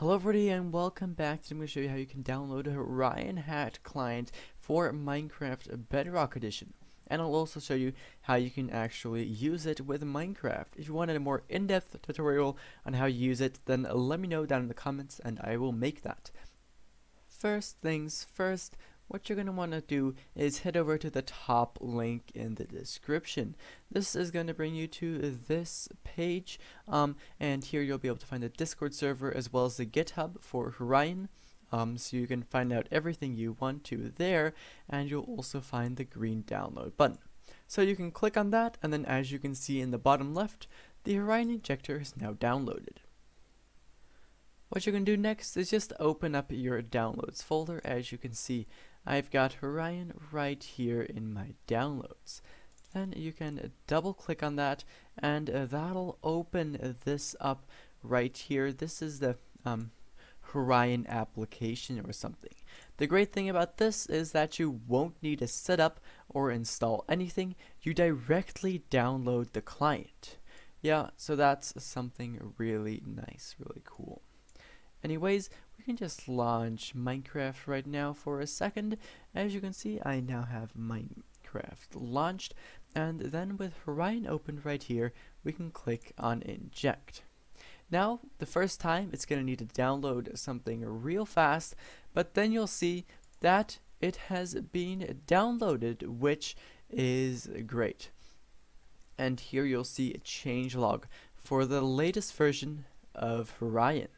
Hello everybody and welcome back. Today I'm going to show you how you can download a Horion hacked client for Minecraft Bedrock Edition. And I'll also show you how you can actually use it with Minecraft. If you wanted a more in-depth tutorial on how you use it, then let me know down in the comments and I will make that. First things first, what you're going to want to do is head over to the top link in the description. This is going to bring you to this page, um, and here you'll be able to find the Discord server as well as the GitHub for Horion. Um, so you can find out everything you want to there, and you'll also find the green download button. So you can click on that, and then as you can see in the bottom left, the Horion Injector is now downloaded. What you're going to do next is just open up your downloads folder. As you can see, I've got Horion right here in my downloads. Then you can double click on that and uh, that'll open this up right here. This is the um, Horion application or something. The great thing about this is that you won't need to set up or install anything. You directly download the client. Yeah, so that's something really nice, really cool. Anyways, we can just launch Minecraft right now for a second. As you can see, I now have Minecraft launched. And then with Horion opened right here, we can click on Inject. Now, the first time, it's going to need to download something real fast, but then you'll see that it has been downloaded, which is great. And here you'll see a changelog for the latest version of Horion.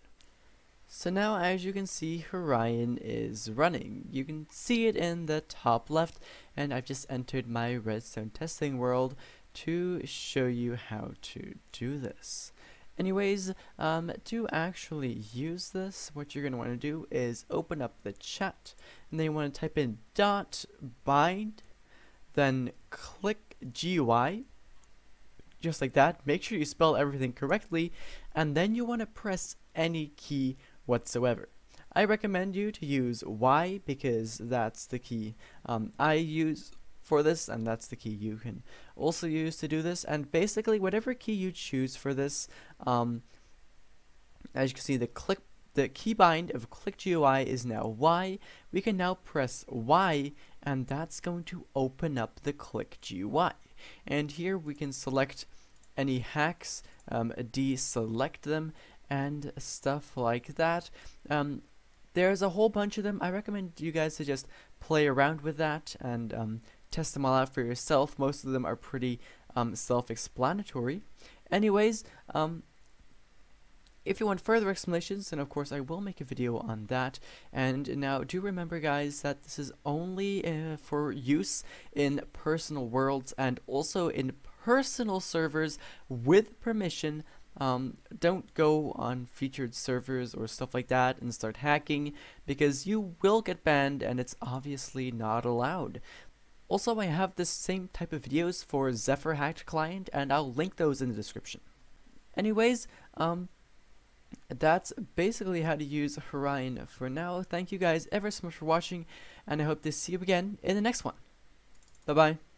So now as you can see Horion is running. You can see it in the top left and I've just entered my redstone testing world to show you how to do this. Anyways, um, to actually use this, what you're going to want to do is open up the chat and then you want to type in dot bind then click GUI just like that. Make sure you spell everything correctly and then you want to press any key whatsoever. I recommend you to use Y because that's the key. Um, I use for this and that's the key. You can also use to do this and basically whatever key you choose for this um, as you can see the click the keybind of click GUI is now Y. We can now press Y and that's going to open up the click GUI and here we can select any hacks um, deselect them and stuff like that. Um, there's a whole bunch of them. I recommend you guys to just play around with that and um, test them all out for yourself. Most of them are pretty um, self-explanatory. Anyways, um, if you want further explanations, then of course I will make a video on that. And now do remember guys that this is only uh, for use in personal worlds and also in personal servers with permission um, don't go on featured servers or stuff like that and start hacking because you will get banned and it's obviously not allowed. Also, I have the same type of videos for Zephyr Hacked Client and I'll link those in the description. Anyways, um, that's basically how to use Horion for now. Thank you guys ever so much for watching and I hope to see you again in the next one. Bye bye.